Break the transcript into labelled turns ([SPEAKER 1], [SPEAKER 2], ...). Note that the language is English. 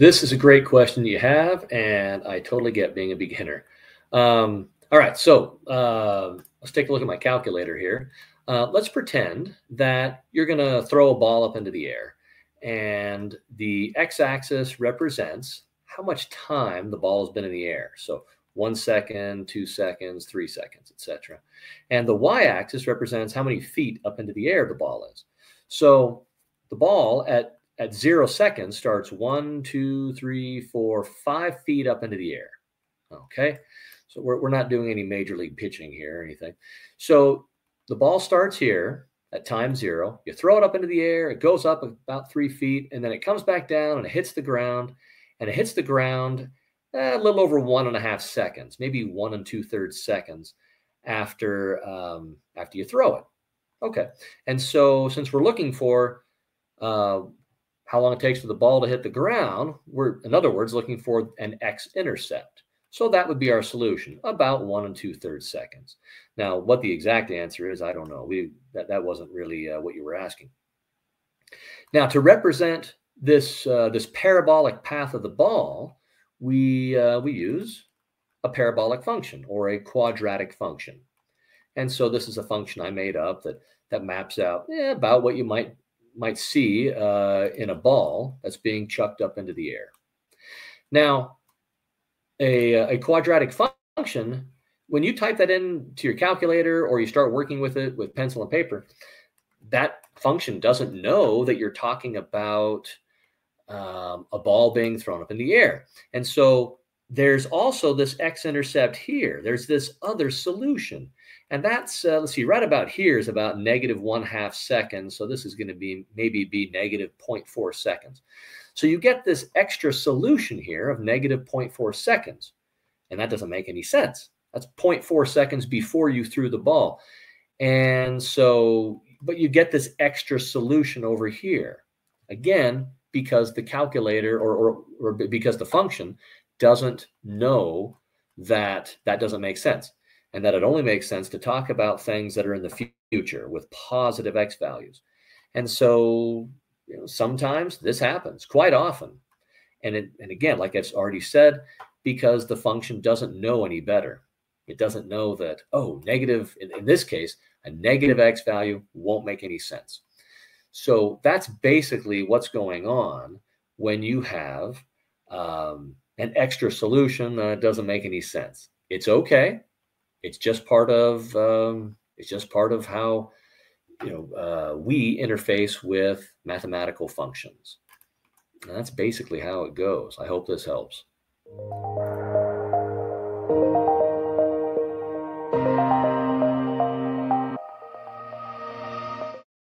[SPEAKER 1] This is a great question you have, and I totally get being a beginner. Um, all right, so uh, let's take a look at my calculator here. Uh, let's pretend that you're going to throw a ball up into the air, and the x-axis represents how much time the ball has been in the air. So one second, two seconds, three seconds, etc. And the y-axis represents how many feet up into the air the ball is. So the ball at at zero seconds starts one, two, three, four, five feet up into the air. Okay. So we're, we're not doing any major league pitching here or anything. So the ball starts here at time zero. You throw it up into the air, it goes up about three feet, and then it comes back down and it hits the ground. And it hits the ground eh, a little over one and a half seconds, maybe one and two thirds seconds after um, after you throw it. Okay. And so since we're looking for uh, how long it takes for the ball to hit the ground, we're, in other words, looking for an x-intercept. So that would be our solution, about one and two thirds seconds. Now, what the exact answer is, I don't know. We that, that wasn't really uh, what you were asking. Now, to represent this uh, this parabolic path of the ball, we uh, we use a parabolic function or a quadratic function. And so this is a function I made up that that maps out about what you might might see uh, in a ball that's being chucked up into the air. Now, a, a quadratic function, when you type that into your calculator or you start working with it with pencil and paper, that function doesn't know that you're talking about um, a ball being thrown up in the air. And so there's also this x-intercept here. There's this other solution. And that's, uh, let's see, right about here is about negative one half seconds. So this is going to be maybe be negative 0.4 seconds. So you get this extra solution here of negative 0.4 seconds. And that doesn't make any sense. That's 0.4 seconds before you threw the ball. And so, but you get this extra solution over here. Again, because the calculator or, or, or because the function doesn't know that that doesn't make sense and that it only makes sense to talk about things that are in the future with positive x values. And so you know, sometimes this happens quite often. And, it, and again, like I've already said, because the function doesn't know any better. It doesn't know that, oh, negative, in, in this case, a negative x value won't make any sense. So that's basically what's going on when you have um, an extra solution that doesn't make any sense. It's okay. It's just part of um, it's just part of how you know uh, we interface with mathematical functions. And that's basically how it goes. I hope this helps.